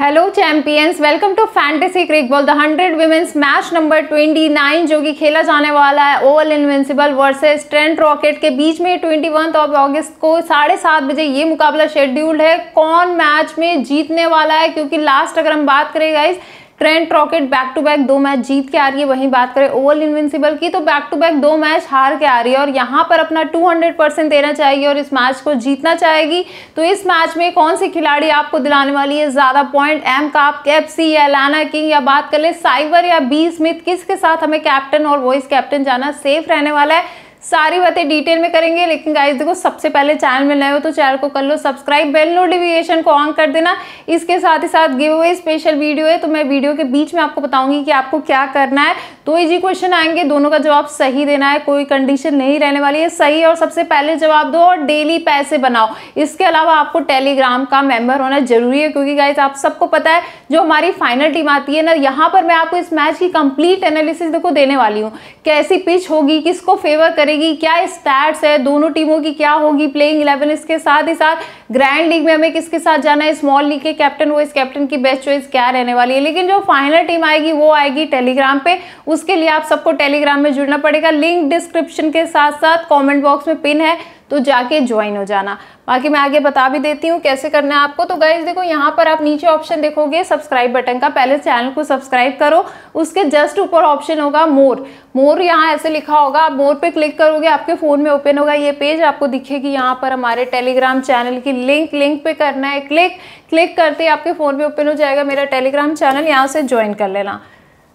Hello champions welcome to fantasy cric ball the hundred women's match number 29 जो कि खेला जाने वाला है Oval Invincible versus Trent Rocket के बीच में ट्वेंटी वन ऑफ़ अगस्त को साढ़े सात बजे ये मुकाबला शेड्यूल्ड है। कौन मैच में जीतने वाला है? क्योंकि लास्ट अगर हम बात करें guys Trent Rocket back to back दो मैच जीत के आ रही है, वहीं बात करें ओवल इनविंसिबल की तो बैक टू बैक दो मैच हार के आ रही है और यहाँ पर अपना 200 परसेंट देना चाहेगी और इस मैच को जीतना चाहेगी। तो इस मैच में कौन सी खिलाड़ी आपको दिलाने वाली है? ज़्यादा पॉइंट एम काप कैप्सी या लाना किंग या बात कर ले साइबर या बी स्मिथ किसके साथ हमें कैप्टन और वॉइस कैप्टन जाना सेफ़ रहने वाला है? सारी बातें डिटेल में करेंगे, लेकिन गाइस देखो, सबसे पहले चैनल में नए हो तो चैनल को कर लो सब्सक्राइब बेल नोटिफिकेशन को ऑन कर देना। इसके साथ ही साथ गिव अवे स्पेशल वीडियो है तो मैं वीडियो के बीच में आपको बताऊँगी कि आपको क्या करना है। दो इजी क्वेश्चन आएँगे, दोनों का जवाब सही देना है, कोई कंडीशन नहीं रहने वाली है, सही और सबसे पहले जवाब दो और डेली पैसे बनाओ। इसके अलावा आपको टेलीग्राम का मेंबर होना ज़रूरी है, क्योंकि गाइज़ आप सबको पता है, जो हमारी फाइनल टीम आती है ना, यहाँ पर मैं आपको इस मैच की कंप्लीट एनालिसिस देखो देने वाली हूँ। कैसी पिच होगी, किसको फेवर करेगी, क्या स्टैट्स है, दोनों टीमों की क्या होगी प्लेइंग इलेवन इसके साथ ही साथ ग्रैंड लीग में हमें किसके साथ जाना है स्मॉल लीग के कैप्टन वो इस कैप्टन की बेस्ट चॉइस क्या रहने वाली है। लेकिन जो फाइनल टीम आएगी, वो आएगी टेलीग्राम पे। उसके लिए आप सबको टेलीग्राम में जुड़ना पड़ेगा। लिंक डिस्क्रिप्शन के साथ साथ कॉमेंट बॉक्स में पिन है तो जाके ज्वाइन हो जाना। बाकी मैं आगे बता भी देती हूँ कैसे करना है आपको। तो गाइज़ देखो, यहाँ पर आप नीचे ऑप्शन देखोगे सब्सक्राइब बटन का। पहले चैनल को सब्सक्राइब करो, उसके जस्ट ऊपर ऑप्शन होगा मोर मोर यहाँ ऐसे लिखा होगा, आप मोर पे क्लिक करोगे, आपके फ़ोन में ओपन होगा ये पेज आपको दिखेगी यहाँ पर हमारे टेलीग्राम चैनल की लिंक लिंक पे करना है क्लिक क्लिक करते ही आपके फ़ोन में ओपन हो जाएगा मेरा टेलीग्राम चैनल यहाँ से ज्वाइन कर लेना।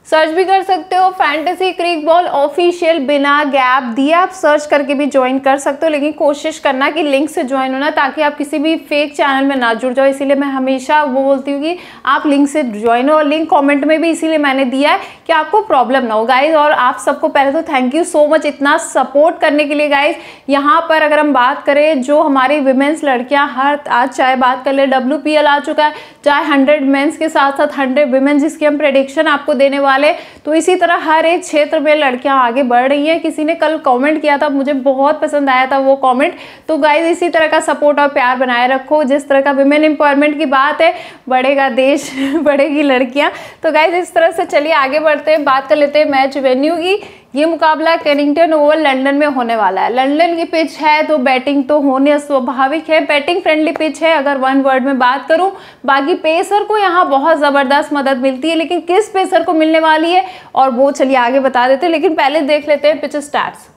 सर्च भी कर सकते हो फैंटेसी क्रिक बॉल ऑफिशियल बिना गैप दिए आप सर्च करके भी ज्वाइन कर सकते हो, लेकिन कोशिश करना कि लिंक से ज्वाइन होना ताकि आप किसी भी फेक चैनल में ना जुड़ जाओ। इसीलिए मैं हमेशा वो बोलती हूँ कि आप लिंक से ज्वाइन हो और लिंक कमेंट में भी इसीलिए मैंने दिया है कि आपको प्रॉब्लम ना हो। गाइज़ और आप सबको पहले तो थैंक यू सो मच इतना सपोर्ट करने के लिए गाइज़ यहाँ पर अगर हम बात करें, जो हमारी वुमेन्स लड़कियाँ हर आज चाहे बात कर ले डब्ल्यू आ चुका है, चाहे हंड्रेड मेन्स के साथ साथ हंड्रेड वुमेन जिसकी हम प्रडिक्शन आपको देने वाले तो इसी तरह हर एक क्षेत्र में लड़कियाँ आगे बढ़ रही हैं। किसी ने कल कमेंट किया था, मुझे बहुत पसंद आया था वो कमेंट तो गाइज़ इसी तरह का सपोर्ट और प्यार बनाए रखो। जिस तरह का वुमेन एम्पावरमेंट की बात है, बढ़ेगा देश, बढ़ेगी लड़कियाँ। तो गाइज़ इस तरह से चलिए आगे बढ़ते हैं। बात कर लेते हैं मैच वेन्यू की। ये मुकाबला कैनिंगटन ओवर लंदन में होने वाला है। लंदन की पिच है तो बैटिंग तो होने स्वाभाविक है। बैटिंग फ्रेंडली पिच है। अगर वन वर्ड में बात करूँ, बाकी पेसर को यहाँ बहुत ज़बरदस्त मदद मिलती है, लेकिन किस पेसर को मिलने वाली है? और वो चलिए आगे बता देते हैं, लेकिन पहले देख लेते हैं पिच स्टार्ट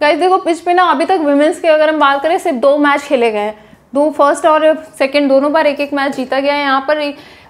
गाइस देखो, पिच पे ना अभी तक वुमेन्स की अगर हम बात करें, सिर्फ़ दो मैच खेले गए दो फ़र्स्ट और सेकेंड दोनों बार एक एक मैच जीता गया है। यहाँ पर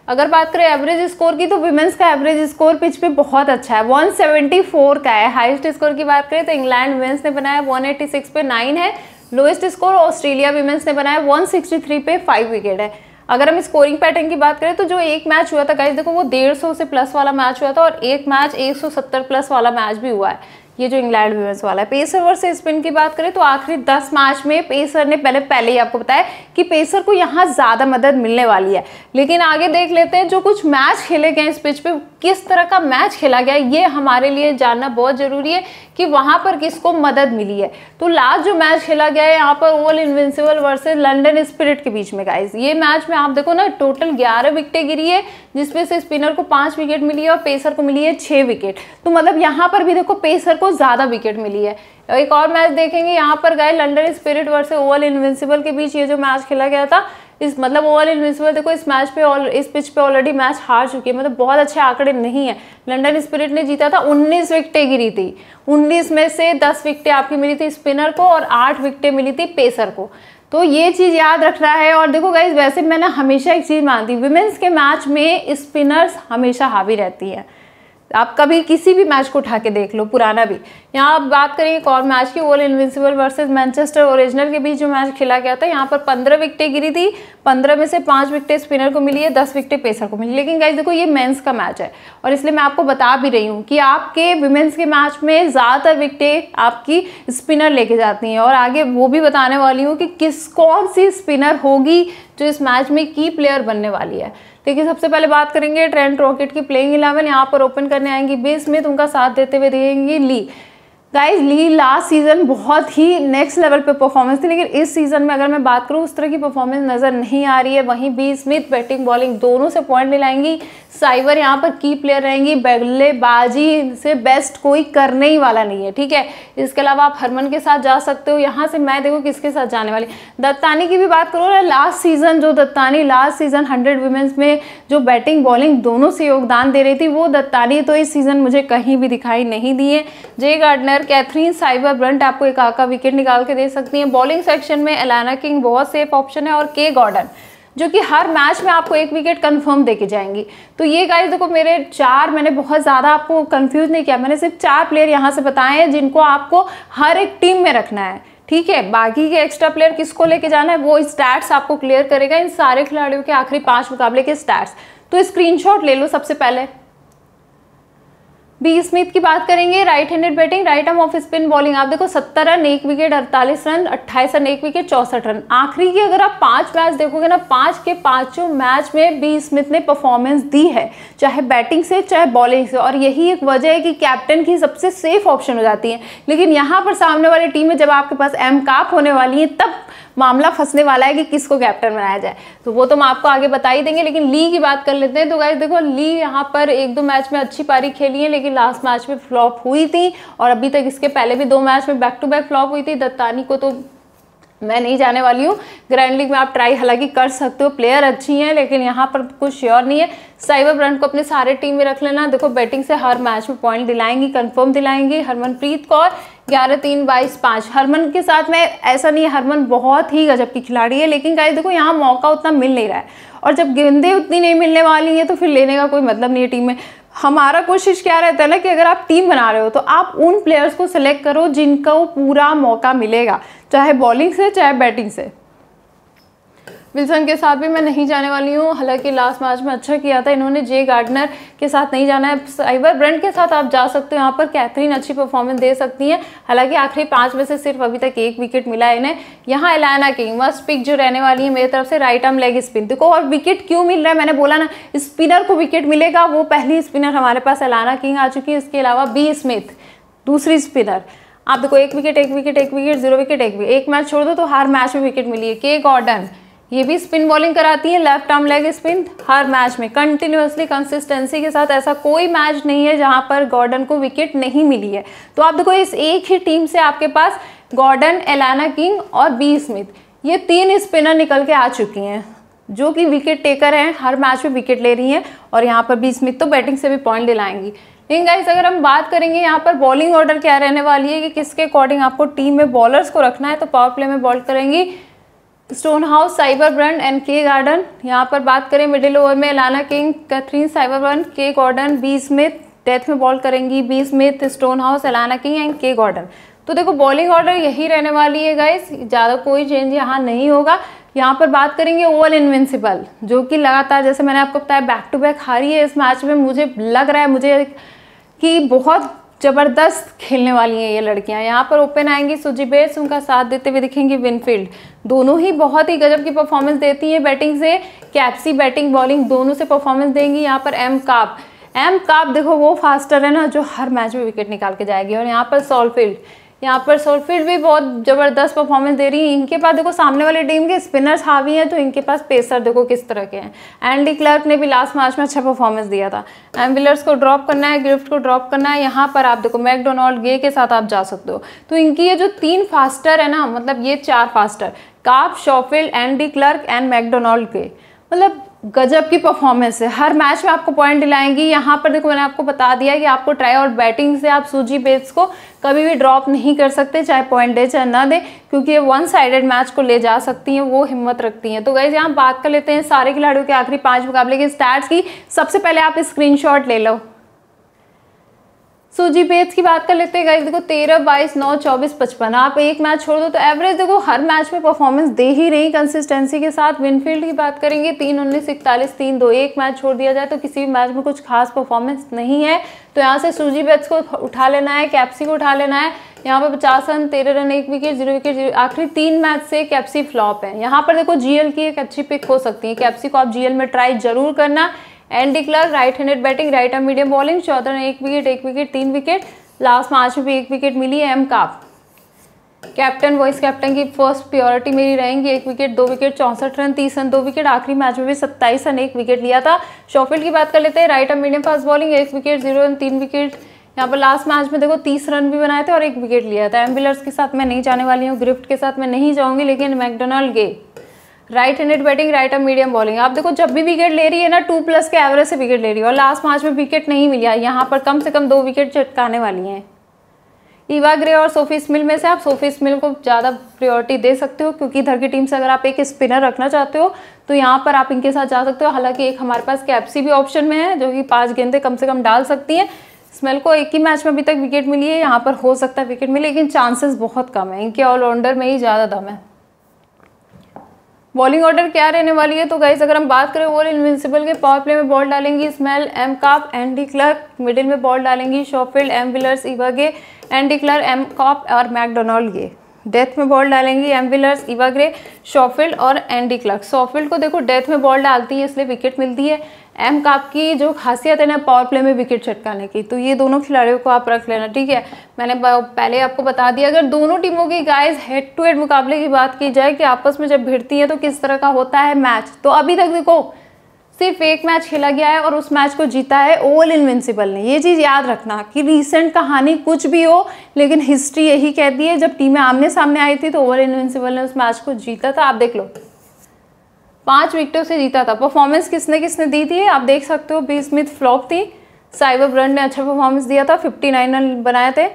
अगर बात करें एवरेज स्कोर की तो वुमेन्स का एवरेज स्कोर पिच पे बहुत अच्छा है। 174 का है। हाईएस्ट स्कोर की बात करें तो इंग्लैंड वुमेन्स ने बनाया 186 पे 9 है। लोएस्ट स्कोर ऑस्ट्रेलिया वुमेन्स ने बनाया 163 पे 5 विकेट है। अगर हम स्कोरिंग पैटर्न की बात करें तो जो एक मैच हुआ था गाइस देखो, वो डेढ़ से प्लस वाला मैच हुआ था और एक मैच 170 प्लस वाला मैच भी हुआ है। ये जो इंग्लैंड वुमेन्स वाला है पेसर वर्सेस स्पिन की बात करें तो आखिरी दस मैच में पेसर ने पहले पहले ही आपको बताया कि पेसर को यहाँ ज़्यादा मदद मिलने वाली है। लेकिन आगे देख लेते हैं जो कुछ मैच खेले गए इस पिच पे, किस तरह का मैच खेला गया ये हमारे लिए जानना बहुत ज़रूरी है कि वहाँ पर किसको मदद मिली है। तो लास्ट जो मैच खेला गया है, यहाँ पर Oval Invincible versus London Spirit के बीच में गाइज़ ये मैच में आप देखो ना टोटल ग्यारह विकेटें गिरी है, जिसमें से स्पिनर को पाँच विकेट मिली है और पेसर को मिली है छः विकेट तो मतलब यहाँ पर भी देखो पेसर को ज़्यादा विकेट मिली है। एक और मैच देखेंगे, यहाँ पर गए London Spirit versus Oval Invincible के बीच ये जो मैच खेला गया था इस मतलब ओवल इनविजिबल देखो इस मैच पे ऑल इस पिच पे ऑलरेडी मैच हार चुकी है। मतलब बहुत अच्छे आंकड़े नहीं है। लंडन स्पिरिट ने जीता था 19 विकटें गिरी थी। 19 में से 10 विकटें आपकी मिली थी स्पिनर को और 8 विकटें मिली थी पेसर को। तो ये चीज़ याद रखना है और देखो गाइज़ वैसे मैंने हमेशा एक चीज़ मानती वुमेन्स के मैच में स्पिनर्स हमेशा हावी रहती है। आप कभी किसी भी मैच को उठा के देख लो, पुराना भी। यहाँ आप बात करें एक और मैच की ओल इन्विंसिबल वर्सेस मैनचेस्टर ओरिजिनल के बीच जो मैच खेला गया था, यहाँ पर पंद्रह विकटें गिरी थी। पंद्रह में से पाँच विकटें स्पिनर को मिली है, दस विकटें पेसर को मिली। लेकिन गाइज़ देखो, ये मेंस का मैच है। और इसलिए मैं आपको बता भी रही हूँ कि आपके वुमेन्स के मैच में ज़्यादातर विकटें आपकी स्पिनर लेके जाती हैं। और आगे वो भी बताने वाली हूँ कि किस, कौन सी स्पिनर होगी जो इस मैच में की प्लेयर बनने वाली है। देखिए, सबसे पहले बात करेंगे ट्रेंट रॉकेट की प्लेइंग इलेवन यहाँ पर ओपन करने आएँगी। बी स्मिथ उनका साथ देते हुए देंगी Lee guys Lee last season बहुत ही नेक्स्ट लेवल पे परफॉर्मेंस थी, लेकिन इस सीज़न में अगर मैं बात करूँ, उस तरह की परफॉर्मेंस नज़र नहीं आ रही है। वहीं बी स्मिथ बैटिंग बॉलिंग दोनों से पॉइंट मिलाएँगी। साइबर यहाँ पर की प्लेयर रहेंगी। बल्लेबाजी से बेस्ट कोई करने ही वाला नहीं है, ठीक है? इसके अलावा आप हरमन के साथ जा सकते हो। यहाँ से मैं देखो किसके साथ जाने वाली। दत्तानी की भी बात करो ना लास्ट सीज़न जो दत्तानी लास्ट सीज़न हंड्रेड वुमेंस में जो बैटिंग बॉलिंग दोनों से योगदान दे रही थी, वो दत्तानी तो इस सीज़न मुझे कहीं भी दिखाई नहीं दिए J Gardner Katherine Sciver Brunt आपको एक आका विकेट निकाल के दे सकती हैं। बॉलिंग सेक्शन में एलाना किंग बहुत सेफ़ ऑप्शन है और के गॉर्डन जो कि हर मैच में आपको एक विकेट कंफर्म देके जाएँगी। तो ये गाइस देखो, मेरे चार, मैंने बहुत ज़्यादा आपको कंफ्यूज नहीं किया। मैंने सिर्फ़ चार प्लेयर यहाँ से बताए हैं जिनको आपको हर एक टीम में रखना है। ठीक है? बाकी के एक्स्ट्रा प्लेयर किसको लेके जाना है, वो स्टैट्स आपको क्लियर करेगा इन सारे खिलाड़ियों के आखिरी पाँच मुकाबले के स्टैट्स तो स्क्रीनशॉट ले लो सबसे पहले। बी स्मिथ की बात करेंगे right handed batting right arm off spin bowling आप देखो, सत्तर रन, एक विकेट अड़तालीस रन, अट्ठाईस रन, एक विकेट चौसठ रन। आखिरी की अगर आप पाँच मैच देखोगे ना, पाँच के पाँचों मैच में बी स्मिथ ने परफॉर्मेंस दी है, चाहे बैटिंग से, चाहे बॉलिंग से। और यही एक वजह है कि कैप्टन की सबसे सेफ़ ऑप्शन हो जाती है। लेकिन यहाँ पर सामने वाली टीम में जब आपके पास एम काप होने वाली है, तब मामला फंसने वाला है कि किसको कैप्टन बनाया जाए। तो वो तो हम आपको आगे बता ही देंगे, लेकिन ली की बात कर लेते हैं। तो गाइस देखो, ली यहाँ पर एक दो मैच में अच्छी पारी खेली है, लेकिन लास्ट मैच में फ्लॉप हुई थी, और अभी तक इसके पहले भी दो मैच में बैक टू बैक फ्लॉप हुई थी। दत्तानी को तो मैं नहीं जाने वाली हूँ। ग्रैंड लीग में आप ट्राई हालाँकि कर सकते हो प्लेयर अच्छी हैं, लेकिन यहाँ पर कुछ श्योर नहीं है। साइबर ब्रांड को अपने सारे टीम में रख लेना। देखो बैटिंग से हर मैच में पॉइंट दिलाएँगी कंफर्म दिलाएँगी। हरमनप्रीत कौर ग्यारह, तीन, बाईस, पाँच। हरमन के साथ में ऐसा नहीं है, हरमन बहुत ही गजब की खिलाड़ी है, लेकिन गाइस देखो, यहाँ मौका उतना मिल नहीं रहा है। और जब गेंदे उतनी नहीं मिलने वाली हैं तो फिर लेने का कोई मतलब नहीं है टीम में। हमारा कोशिश क्या रहता है ना कि अगर आप टीम बना रहे हो तो आप उन प्लेयर्स को सिलेक्ट करो जिनको पूरा मौका मिलेगा, चाहे बॉलिंग से, चाहे बैटिंग से। विल्सन के साथ भी मैं नहीं जाने वाली हूँ। हालाँकि लास्ट मैच में अच्छा किया था इन्होंने, जे गार्डनर के साथ नहीं जाना है। साइबर ब्रेंड के साथ आप जा सकते हो। यहाँ पर कैथरीन अच्छी परफॉर्मेंस दे सकती हैं। हालाँकि आखिरी पाँच में से सिर्फ़ अभी तक एक विकेट मिला है इन्हें। यहाँ एलाना किंग मस्ट पिक जो रहने वाली है, मेरी तरफ़ से राइट आर्म लेग स्पिन देखो, और विकेट क्यों मिल रहा है? मैंने बोला ना स्पिनर को विकेट मिलेगा। वो पहली स्पिनर हमारे पास एलाना किंग आ चुकी है। इसके अलावा बी स्मिथ दूसरी स्पिनर आप देखो, एक विकेट एक विकेट एक विकेट ज़ीरो विकेट एक विकेट एक मैच छोड़ दो तो हर मैच में विकेट मिली है। के गॉर्डन ये भी स्पिन बॉलिंग कराती है लेफ़्ट आर्म लेग स्पिन हर मैच में कंटिन्यूसली कंसिस्टेंसी के साथ ऐसा कोई मैच नहीं है जहाँ पर गॉर्डन को विकेट नहीं मिली है। तो आप देखो, इस एक ही टीम से आपके पास गॉर्डन एलाना किंग और बी स्मिथ ये तीन स्पिनर निकल के आ चुकी हैं, जो कि विकेट टेकर हैं, हर मैच में विकेट ले रही हैं और यहाँ पर बी स्मिथ तो बैटिंग से भी पॉइंट दिलाएँगी। लेकिन गाइस अगर हम बात करेंगे यहाँ पर बॉलिंग ऑर्डर क्या रहने वाली है कि किसके अकॉर्डिंग आपको टीम में बॉलर्स को रखना है तो पावर प्ले में बॉल करेंगी Stonehouse Sciver Brunt and K Gardner. यहाँ पर बात करें मिडिल ओवर में, लाना king, Katherine Sciver Brunt K Gordon, B Smith, death में बॉल करेंगी B Smith Stonehouse Alana King and K Gordon. तो देखो, बॉलिंग ऑर्डर यही रहने वाली है गाइस ज़्यादा कोई चेंज यहाँ नहीं होगा। यहाँ पर बात करेंगे ओवल इनविंसिबल, जो कि लगातार, जैसे मैंने आपको बताया बैक टू बैक हारी है इस मैच में। मुझे लग रहा है, मुझे कि बहुत ज़बरदस्त खेलने वाली हैं ये लड़कियाँ। यहाँ पर ओपन आएँगी सुजी बेस, उनका साथ देते हुए दिखेंगी विनफील्ड। दोनों ही बहुत ही गजब की परफॉर्मेंस देती हैं बैटिंग से। कैप्सी बैटिंग, बॉलिंग दोनों से परफॉर्मेंस देंगी यहाँ पर एम काप। एम काप देखो, वो फास्टर है ना, जो हर मैच में विकेट निकाल के जाएगी। और यहाँ पर सॉलफील्ड यहाँ पर सोलफील्ड भी बहुत ज़बरदस्त परफॉर्मेंस दे रही है। इनके पास देखो, सामने वाली टीम के स्पिनर्स हावी हैं तो इनके पास पेसर देखो किस तरह के हैं। एंडी क्लर्क ने भी लास्ट मैच में अच्छा परफॉर्मेंस दिया था। एम्बिलर्स को ड्रॉप करना है गिफ्ट को ड्रॉप करना है, यहाँ पर आप देखो मैकडोनाल्ड गे के साथ आप जा सकते हो। तो इनकी ये जो तीन फास्टर है ना मतलब ये चार faster Kapp Schofield Andy Clark and McDonald Gay मतलब गजब की परफॉर्मेंस है। हर मैच में आपको पॉइंट दिलाएँगी। यहाँ पर देखो, मैंने आपको बता दिया कि आपको ट्राई और बैटिंग से आप सूजी बेट्स को कभी भी ड्रॉप नहीं कर सकते, चाहे पॉइंट दे, चाहे ना दे, क्योंकि ये वन साइडेड मैच को ले जा सकती हैं, वो हिम्मत रखती हैं। तो गई यहाँ बात कर लेते हैं सारे खिलाड़ियों के आखिरी पाँच मुकाबले के स्टार्ट की। सबसे पहले आप स्क्रीन ले लो। सूजी पेज की बात कर लेते हैं गाइस देखो, तेरह, बाईस, नौ, चौबीस, पचपन। आप एक मैच छोड़ दो तो एवरेज देखो, हर मैच में परफॉर्मेंस दे ही रही कंसिस्टेंसी के साथ विनफील्ड की बात करेंगे, तीन, उन्नीस, इकतालीस, तीन, दो, एक मैच छोड़ दिया जाए तो किसी भी मैच में कुछ खास परफॉर्मेंस नहीं है। तो यहाँ से सूजी बेट्स को उठा लेना है कैप्सी को उठा लेना है। यहाँ पर पचास रन, तेरह रन, एक विकेट ज़ीरो विकेट ज़ीरो आखिरी तीन मैच से कैप्सी फ्लॉप है। यहाँ पर देखो जीएल की एक अच्छी पिक हो सकती है। कैप्सी को आप जीएल में ट्राई ज़रूर करना। Andy Clark right handed batting right arm medium bowling चौदह एक विकेट एक विकेट तीन विकेट लास्ट मैच में भी एक विकेट मिली है M Kapp captain vice captain की फ़र्स्ट प्योरिटी मेरी रहेंगी, एक विकेट दो विकेट चौंसठ रन, तीस रन, दो विकेट आखिरी मैच में भी सत्ताईस रन, एक विकेट लिया था. शॉफील्ड की बात कर लेते हैं right up medium fast bowling एक विकेट ज़ीरो रन तीन विकेट यहाँ पर लास्ट मैच में देखो, तीस रन भी बनाए थे और एक विकेट लिया था. एम्बुलर्स के साथ मैं नहीं जाने वाली हूँ ग्रिफ्ट के साथ मैं नहीं जाऊँगी, लेकिन McDonald Gay right handed batting right up medium bowling आप देखो, जब भी विकेट ले रही है ना टू प्लस के एवरेज से विकेट ले रही है और लास्ट मैच में विकेट नहीं मिला यहाँ पर कम से कम दो विकेट चटकाने वाली हैं। ईवा ग्रे और सोफी स्मिल में से आप सोफी स्मिल को ज़्यादा प्रियोरिटी दे सकते हो, क्योंकि इधर की टीम से अगर आप एक स्पिनर रखना चाहते हो तो यहाँ पर आप इनके साथ जा सकते हो। हालाँकि एक हमारे पास कैप्सी भी ऑप्शन में है, जो कि पाँच गेंदे कम से कम डाल सकती हैं। स्मेल को एक ही मैच में अभी तक विकेट मिली है, यहाँ पर हो सकता है विकेट मिले, लेकिन चांसेस बहुत कम है। इनके ऑलराउंडर में ही ज़्यादा दम है। बॉलिंग ऑर्डर क्या रहने वाली है? तो गाइस अगर हम बात करें ओवर इनविंसिबल के पावर प्ले में ball डालेंगी Smale M Kapp Andy Klerk middle में बॉल डालेंगी Schofield M Villiers इवागे N D Klerk M Kapp और मैकडोनाल्ड ये। डेथ में ball डालेंगी M Villiers Eva Gray, Schofield और एंडी क्लर्क। शॉफील्ड को देखो, डेथ में बॉल डालती है, इसलिए विकेट मिलती है। एम काप की जो खासियत है ना पावर प्ले में विकेट छटकाने की तो ये दोनों खिलाड़ियों को आप रख लेना, ठीक है? मैंने पहले आपको बता दिया, अगर दोनों टीमों की गाइस हेड टू हेड मुकाबले की बात की जाए कि आपस में जब भिड़ती है तो किस तरह का होता है मैच तो अभी तक देखो सिर्फ़ एक मैच खेला गया है और उस मैच को जीता है ओवल इनविंसिबल ने। ये चीज़ याद रखना कि रीसेंट कहानी कुछ भी हो, लेकिन हिस्ट्री यही कहती है, जब टीमें आमने सामने आई थी तो ओवल इनविंसिबल ने उस मैच को जीता था। आप देख लो। पाँच विकेटों से जीता था। परफॉर्मेंस किसने किसने दी थी? आप देख सकते हो बी स्मिथ फ्लॉप थी। साइबर ब्रंड ने अच्छा परफॉर्मेंस दिया था फिफ्टी नाइन रन बनाए थे।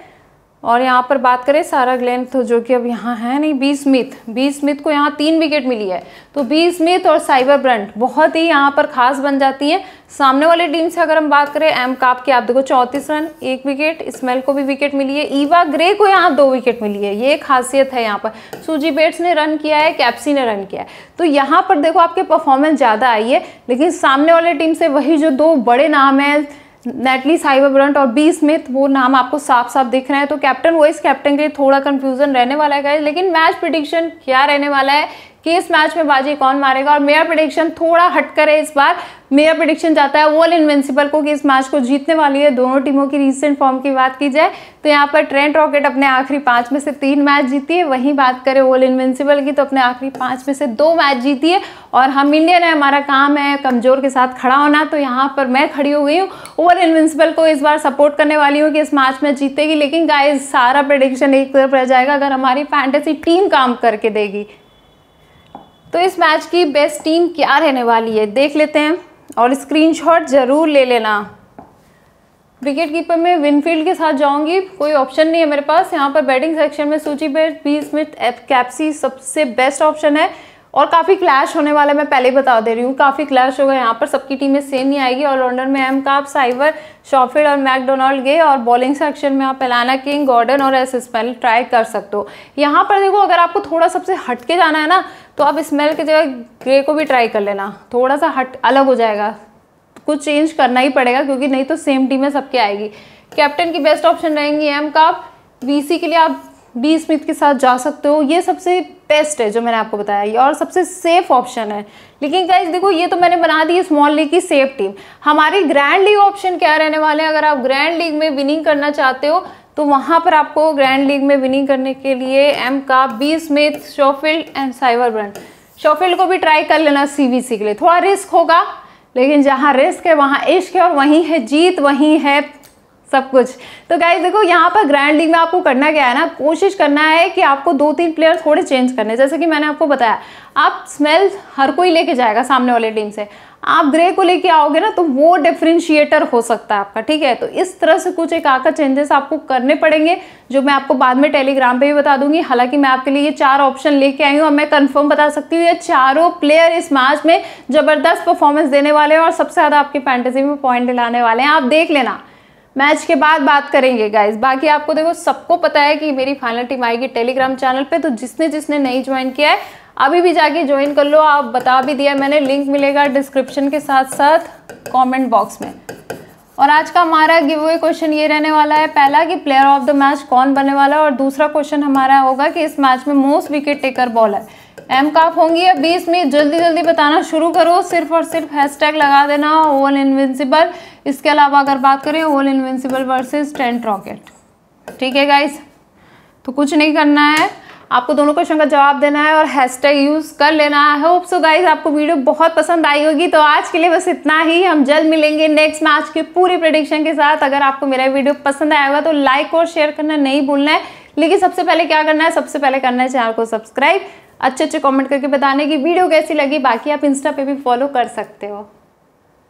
और यहाँ पर बात करें सारा ग्लेन तो जो कि अब यहाँ है नहीं बी स्मिथ बी स्मिथ को यहाँ तीन विकेट मिली है। तो बी स्मिथ और साइबर ब्रंट बहुत ही यहाँ पर खास बन जाती हैं। सामने वाली टीम से अगर हम बात करें एम काप की, आप देखो चौंतीस रन, एक विकेट स्मेल को भी विकेट मिली है। ईवा ग्रे को यहाँ दो विकेट मिली है। ये खासियत है यहाँ पर। सूजी बेट्स ने रन किया है कैप्सी ने रन किया है। तो यहाँ पर देखो आपके परफॉर्मेंस ज़्यादा आई है, लेकिन सामने वाली टीम से वही जो दो बड़े नाम हैं नेटली साइबर ब्रंट और बी स्मिथ, वो नाम आपको साफ़ साफ़ दिख रहे हैं। तो कैप्टन, वो इस कैप्टन के लिए थोड़ा कंफ्यूजन रहने वाला है लेकिन मैच प्रिडिक्शन क्या रहने वाला है? कि इस मैच में बाजी कौन मारेगा और मेरा प्रिडिक्शन थोड़ा हटकर है इस बार। मेरा प्रिडिक्शन जाता है वॉल इनविंसिबल को कि इस मैच को जीतने वाली है। दोनों टीमों की रीसेंट फॉर्म की बात की जाए तो यहाँ पर ट्रेंट रॉकेट अपने आखिरी पाँच में से तीन मैच जीती है। वहीं बात करें वॉल इनविंसिबल की तो अपने आखिरी पाँच में से दो मैच जीती है। और हम इंडियन है, हमारा काम है कमज़ोर के साथ खड़ा होना तो यहाँ पर मैं खड़ी हो गई हूँ। ओवल इनविंसिबल को इस बार सपोर्ट करने वाली हूँ कि इस मैच में जीतेगी, लेकिन गाइज़ सारा प्रडिक्शन एक तरफ़ रह जाएगा। अगर हमारी फैंटेसी टीम काम करके देगी तो इस मैच की बेस्ट टीम क्या रहने वाली है? देख लेते हैं और स्क्रीनशॉट ज़रूर ले लेना। विकेट कीपर में विनफील्ड के साथ जाऊँगी। कोई ऑप्शन नहीं है मेरे पास। यहाँ पर बैटिंग सेक्शन में Suzie Bates B Smith Capsey सबसे बेस्ट ऑप्शन है। और काफ़ी क्लैश होने वाला है, मैं पहले ही बता दे रही हूँ। काफ़ी क्लैश होगा यहाँ पर। सबकी टीमें सेम ही आएगी। ऑलराउंडर में एम काप साइवर शॉफिल्ड और मैकडोनाल्ड गे और बॉलिंग सेक्शन में आप एलाना, किंग, गॉर्डन और एस स्मेल ट्राई कर सकते हो। यहाँ पर देखो, अगर आपको थोड़ा सबसे हटके जाना है ना तो आप स्मेल की जगह ग्रे को भी ट्राई कर लेना। थोड़ा सा हट, अलग हो जाएगा। कुछ चेंज करना ही पड़ेगा, क्योंकि नहीं तो सेम टीमें सबके आएगी। कैप्टन की बेस्ट ऑप्शन रहेंगी एम का। वीसी के लिए आप बी स्मिथ के साथ जा सकते हो। ये सबसे बेस्ट है जो मैंने आपको बताया। ये और सबसे सेफ़ ऑप्शन है। लेकिन गाइज़ देखो, ये तो मैंने बना दी स्मॉल लीग की सेफ़ टीम हमारी ग्रैंड लीग ऑप्शन क्या रहने वाले हैं? अगर आप ग्रैंड लीग में विनिंग करना चाहते हो तो वहाँ पर आपको ग्रैंड लीग में विनिंग करने के लिए एम का B Smith Schofield and Sciver Brunt Schofield को भी ट्राई कर लेना सीवीसी के लिए। थोड़ा रिस्क होगा, लेकिन जहाँ रिस्क है, वहाँ इश्क है और वहीं है जीत, वहीं है सब कुछ। तो गाइज़ देखो, यहाँ पर ग्रैंड लीग में आपको करना क्या है ना? कोशिश करना है कि आपको दो तीन प्लेयर थोड़े चेंज करने जैसे कि मैंने आपको बताया, आप स्मेल हर कोई लेके जाएगा सामने वाले टीम से। आप ग्रे को लेके आओगे ना तो वो डिफ्रेंशिएटर हो सकता है आपका, ठीक है? तो इस तरह से कुछ एक आकर चेंजेस आपको करने पड़ेंगे, जो मैं आपको बाद में टेलीग्राम पे भी बता दूँगी। हालाँकि मैं आपके लिए ये चार ऑप्शन लेके आई हूँ और मैं कंफर्म बता सकती हूँ, ये चारों प्लेयर इस मैच में ज़बरदस्त परफॉर्मेंस देने वाले हैं और सबसे ज़्यादा आपकी फैंटेसी में पॉइंट दिलाने वाले हैं। आप देख लेना। मैच के बाद बात करेंगे गाइज़ बाकी आपको देखो, सबको पता है कि मेरी फाइनल टीम आएगी टेलीग्राम चैनल पे तो जिसने जिसने नहीं ज्वाइन किया है अभी भी जाके ज्वाइन कर लो, आप बता भी दिया मैंने लिंक मिलेगा डिस्क्रिप्शन के साथ साथ कमेंट बॉक्स में। और आज का हमारा गिव अवे क्वेश्चन ये रहने वाला है, पहला कि प्लेयर ऑफ़ द मैच कौन बनने वाला है? और दूसरा क्वेश्चन हमारा होगा कि इस मैच में most wicket taker bowler M Kapp होंगी या बीस में, जल्दी जल्दी बताना शुरू करो, सिर्फ़ और सिर्फ़ हैशटैग लगा देना ओवल इनविंसिबल इसके अलावा अगर बात करें Oval Invincible versus Trent Rocket ठीक है गाइज़ तो कुछ नहीं करना है। आपको दोनों क्वेश्चन का जवाब देना है और हैशटैग यूज़ कर लेना है। होप सो गाइज़ आपको वीडियो बहुत पसंद आई होगी। तो आज के लिए बस इतना ही। हम जल्द मिलेंगे नेक्स्ट मैच के पूरी प्रोडिक्शन के साथ। अगर आपको मेरा वीडियो पसंद आया होगा तो लाइक और शेयर करना नहीं भूलना है। लेकिन सबसे पहले क्या करना है? सबसे पहले करना है चैनल को सब्सक्राइब अच्छे अच्छे कमेंट करके बताने की। वीडियो कैसी लगी? बाकी आप इंस्टा पे भी फॉलो कर सकते हो।